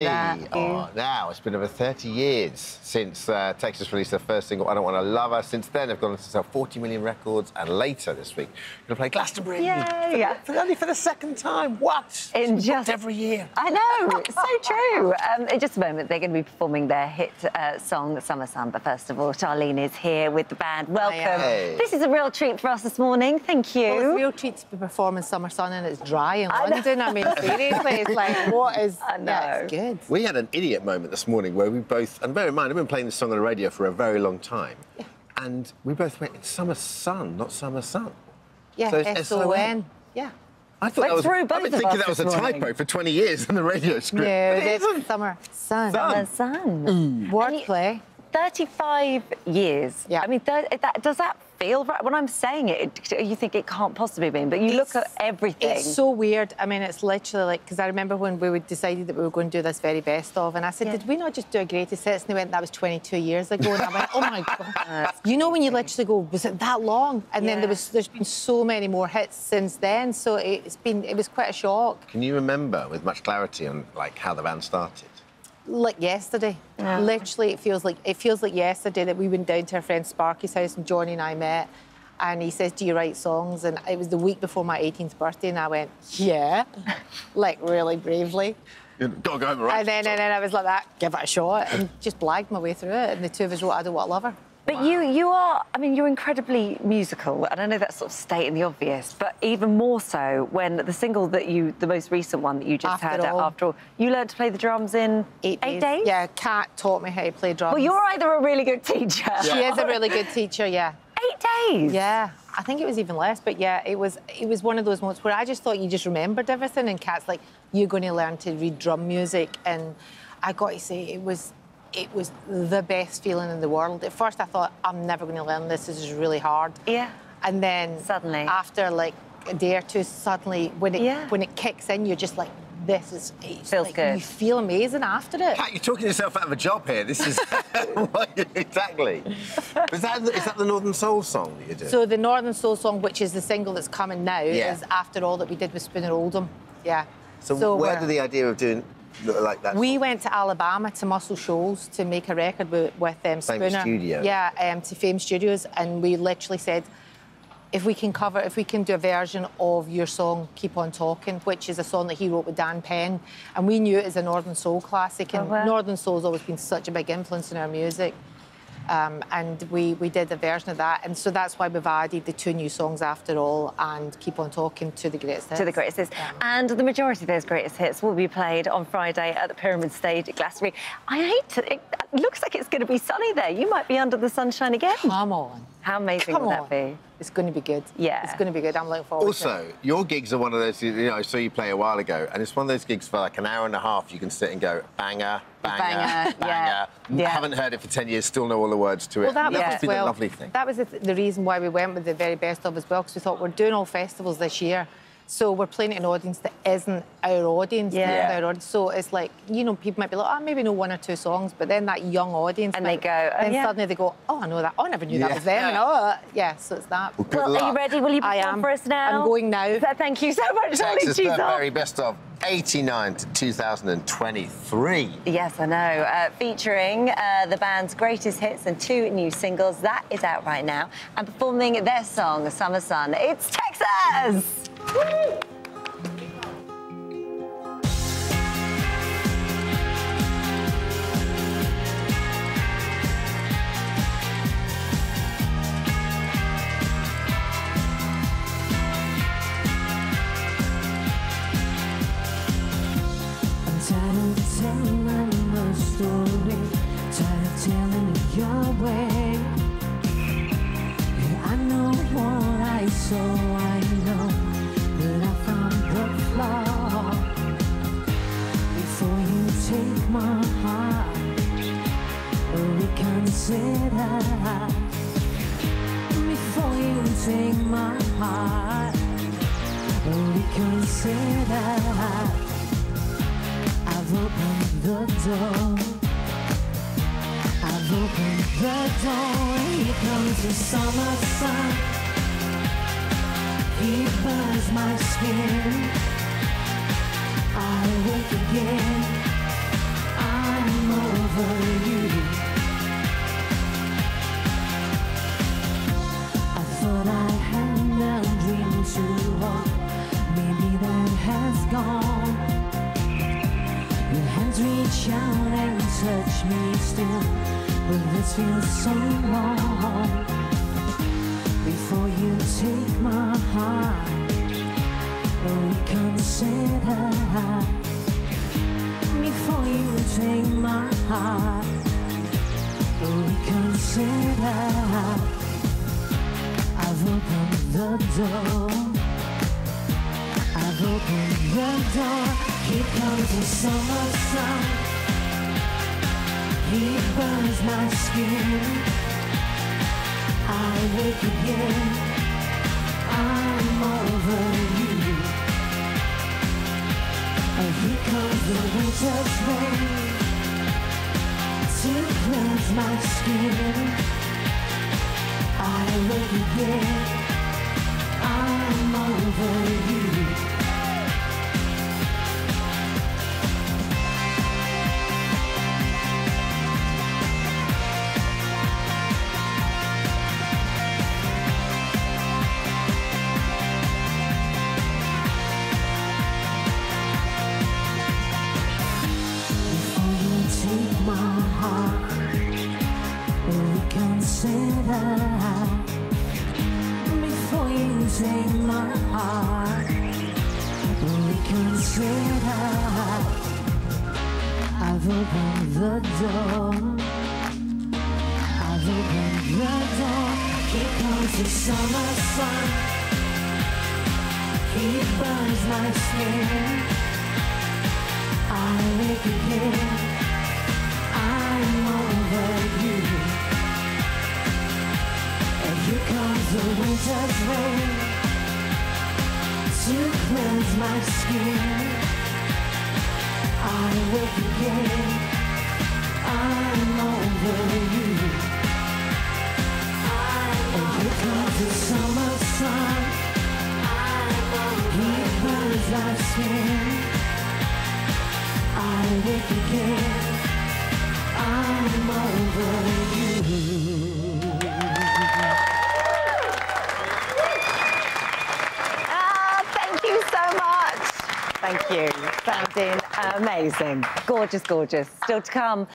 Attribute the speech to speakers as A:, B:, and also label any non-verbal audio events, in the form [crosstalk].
A: Oh, now it's been over 30 years since uh, Texas released their first single, I Don't Want a Lover. Since then, they've gone on to sell 40 million records, and later this week, we're going to play Glastonbury.
B: Yay!
A: For, for, only for the second time. What?
B: In
A: it's
B: just
A: every year.
B: I know, it's so true. Um, in just a moment, they're going to be performing their hit uh, song, Summer Son. But first of all, Sharleen is here with the band. Welcome.
A: Hey.
B: This is a real treat for us this morning. Thank you.
C: Well, it's a real treat to be performing Summer Son and it's dry in London. I, mean, seriously, it's like, what is... [laughs]
B: I know.
C: Yeah, it's good.
A: We had an idiot moment this morning where we both, and bear in mind, I've been playing this song on the radio for a very long time,
C: Yeah.
A: and we both went, it's Summer Sun, not Summer Sun.
C: Yeah,
A: So it's
C: S-O-N. Yeah.
A: I thought
B: Went
A: that was,
B: through
A: I've been
B: of
A: thinking
B: us
A: that was a
B: morning.
A: typo for 20 years in the radio script.
C: No,
A: But it
C: it's
A: isn't.
C: Summer Sun.
B: Summer Sun. Mm.
C: Wordplay.
B: 35 years.
C: Yeah.
B: I mean, thir- that, does that feel right? When I'm saying it, it, you think it can't possibly be, but you look at everything.
C: It's so weird. I mean, it's literally like because I remember when we decided that we were going to do this very best of, and I said,
B: Yeah.
C: "Did we not just do a greatest hits?" And they went, "That was 22 years ago." And I went, "Oh my god!" you know when you literally go, "Was it that long?" And then there was, there's been so many more hits since then. So it's been, it was quite a shock.
A: Can you remember with much clarity on like how the band started?
C: Like yesterday.
B: Yeah.
C: Literally, it feels like it feels like yesterday that we went down to our friend Sparky's house and Johnny and I met. And he says, "Do you write songs?" And it was the week before my 18th birthday, and I went, "Yeah," [laughs] like really bravely.
A: You've got to go home and write.
C: And then, and then I was like, "That, give it a shot," and just blagged my way through it. And the two of us wrote, "I don't want a lover."
B: But you, you are, I mean, you're incredibly musical, and I know that's sort of stating the obvious, but even more so when the single that you, the most recent one that you just
C: After
B: had
C: All.
B: after all, you learned to play the drums in
C: Eight,
B: days.
C: Yeah, Kat taught me how to play drums.
B: Well, you're either a really good teacher.
C: She [laughs] is a really good teacher. Yeah.
B: Eight days.
C: Yeah, I think it was even less, but yeah, it was it was one of those moments where I just thought you just remembered everything, and Kat's like, "You're going to learn to read drum music," and I got to say, it was it was the best feeling in the world. At first, I thought, "I'm never going to learn this. This is really hard."
B: Yeah.
C: And then
B: Suddenly.
C: after like a day or two, suddenly when it
B: Yeah.
C: when it kicks in, you're just like, "This is it's
B: Feels
C: like,
B: good.
C: You feel amazing after it.
A: Pat, you're talking yourself out of a job here. This is [laughs] exactly. Is that is that the Northern Soul song that you're doing?
C: So the Northern Soul song, which is the single that's coming now,
A: Yeah.
C: is after all that we did with Spooner Oldham. Yeah.
A: So, where
C: uh,
A: did the idea of doing like that?
C: We went to Alabama to Muscle Shoals to make a record with, with um,
A: Fame
C: Spooner. Yeah, um, to Fame Studios, and we literally said, if we can cover, if we can do a version of your song "Keep On Talking," which is a song that he wrote with Dan Penn, and we knew it as a Northern Soul classic, and
B: Oh, wow.
C: Northern Soul's always been such a big influence in our music. Um, and we, we did a version of that, and so that's why we've added the two new songs after all, and keep on talking to the greatest hits.
B: To the greatest hits.
C: Yeah.
B: And the majority of those greatest hits will be played on Friday at the Pyramid Stage at Glastonbury. I hate to, it looks like it's going to be sunny there. You might be under the sunshine again.
C: Come on.
B: How amazing
C: Come
B: will
C: on.
B: that be?
C: It's going to be good.
B: Yeah.
C: It's going to be good. I'm looking forward to it.
A: Also, your gigs are one of those. You know, I saw you play a while ago, and it's one of those gigs for like an hour and a half. You can sit and go banger, banger,
B: Banger,
A: banger.
B: yeah, yeah.
A: Haven't heard it for ten years. Still know all the words to it.
C: Well, that was
B: Yeah.
C: as
A: must be
C: well.
A: the lovely thing.
C: That was the, the reason why we went with the very best of as well, because we thought we're doing all festivals this year. So we're playing to an audience that isn't our audience.
B: Yeah.
C: Our audience. So it's like, you know, people might be like, oh, maybe know one or two songs, but then that young audience.
B: And
C: might-
B: they go, oh,
C: then
B: yeah.
C: suddenly they go, oh, I know that. Oh, I never knew that
A: Yeah.
C: was them. And oh, yeah, so it's that.
A: Well, good
B: Well, are you ready? Will you
C: I
B: perform
C: am.
B: for us now?
C: I'm going now.
B: So Thank you so much, Charlie
A: Texas the
B: Chisholm.
A: very best of 89 to 2023.
B: Yes, I know. Uh, featuring uh, the band's greatest hits and two new singles. That is out right now. And performing their song, Summer Son. It's Texas!
D: I'm tired of telling my story, tired of telling it you take my heart, reconsider. I've opened the door. I've opened the door. Here comes the summer sun. He burns my skin. I wake again. reach feels so wrong. Before you take my heart, oh, reconsider. Before you take my heart, oh, reconsider. I've opened the door. I've opened the door. Here comes the summer sun. He burns my skin. I wake again. I'm over you. And here comes the winter's rain to cleanse my skin. I wake again. I'm over you. Reconsider. Before you take my heart, reconsider. I've opened the door. I've opened the door. Here comes the summer sun. He burns my skin. I wake again. I'm the rain to cleanse my skin. I wake again. I'm over
B: Sounding amazing. Gorgeous, gorgeous. Still to come,